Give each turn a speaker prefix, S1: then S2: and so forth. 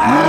S1: Ah!